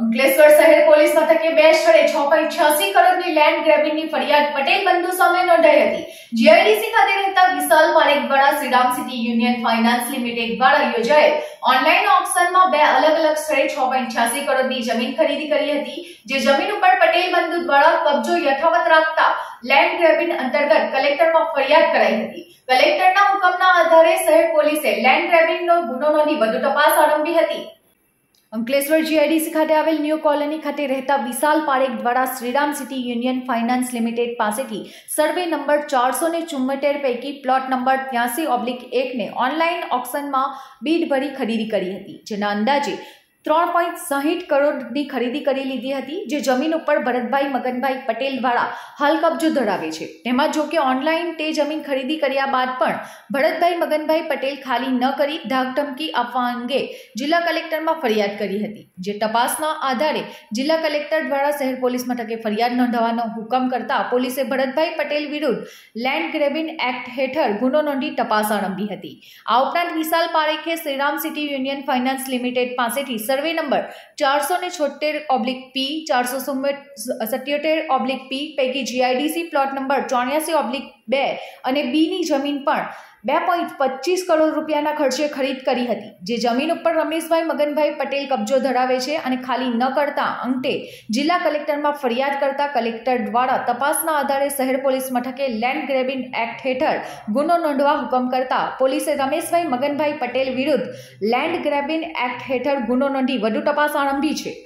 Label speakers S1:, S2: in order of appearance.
S1: અંકલેશ્વર શહેર પોલીસ મથકે બે સ્થળે છ પોઈન્ટ છ્યાસી કરોડની લેન્ડ ગ્રેબિંગની ફરિયાદ પટેલ બંધુ સામે નોંધાઈ હતી. જીઆઈડીસી ખાતે રહેતા વિશાલ પારેખ દ્વારા Shriram city union finance limited દ્વારા યોજાયેલ ઓનલાઈન ઓપ્શનમાં બે અલગ અલગ સ્થળે છ પોઈન્ટ છ્યાસી કરોડની જમીન ખરીદી કરી હતી, જે જમીન ઉપર પટેલ બંધુ દ્વારા કબજો યથાવત રાખતા લેન્ડ ગ્રેબિંગ અંતર્ગત કલેક્ટરમાં ફરિયાદ કરાઈ હતી. કલેક્ટરના હુકમના આધારે શહેર પોલીસે લેન્ડ ગ્રેબિંગનો ગુનો નોંધી વધુ તપાસ આરંભી હતી. અંકલેશ્વર જીઆઈડીસી ખાતે આવેલ ન્યૂ કોલોની ખાતે રહેતા વિશાલ પારેખ દ્વારા Shriram city union finance limited પાસેથી સર્વે નંબર ચારસો ને ચુમ્મોતેર પૈકી પ્લોટ નંબર ત્યાંસી ઓબ્લિક એકને ઓનલાઈન ઓક્શનમાં બીડ ભરી ખરીદી કરી હતી, જેના અંદાજે ત્રણ પોઈન્ટ સાહીઠ કરોડની ખરીદી કરી લીધી હતી, જે જમીન ઉપર ભરતભાઈ મગનભાઈ પટેલ દ્વારા હાલ કબજો ધરાવે છે. તેમાં જોકે ઓનલાઈન તે જમીન ખરીદી કર્યા બાદ પણ ભરતભાઈ મગનભાઈ પટેલ ખાલી ન કરી ધાકધમકી આપવા અંગે જિલ્લા કલેક્ટરમાં ફરિયાદ કરી હતી. જે તપાસના આધારે જિલ્લા કલેક્ટર દ્વારા શહેર પોલીસ મથકે ફરિયાદ નોંધવાનો હુકમ કરતા પોલીસે ભરતભાઈ પટેલ વિરુદ્ધ લેન્ડ ગ્રેબિન એક્ટ હેઠળ ગુનો નોંધી તપાસ આરંભી હતી. આ ઉપરાંત Vishal પારેખે Shriram city union finance limited પાસેથી સર્વે નંબર ચારસો ને છોતેર ઓબ્લિક પી, ચારસો સત્યોતેર ઓબ્લિક પી, પૈકી જીઆઈડીસી પ્લોટ નંબર ચોર્યાસી ઓબ્લિક બે અને બીની જમીન પણ બે પોઈન્ટ પચીસ કરોડ રૂપિયાના ખર્ચે ખરીદ કરી હતી. જે જમીન ઉપર રમેશભાઈ મગનભાઈ પટેલ કબજો ધરાવે છે અને ખાલી ન કરતા અંતે જિલ્લા કલેક્ટરમાં ફરિયાદ કરતા કલેક્ટર દ્વારા તપાસના આધારે શહેર પોલીસ મથકે લેન્ડ ગ્રેબિંગ એક્ટ હેઠળ ગુનો નોંધવા હુકમ કરતા પોલીસે રમેશભાઈ મગનભાઈ પટેલ વિરુદ્ધ લેન્ડ ગ્રેબિંગ એક્ટ હેઠળ ગુનો નોંધી વધુ તપાસ આરંભી છે.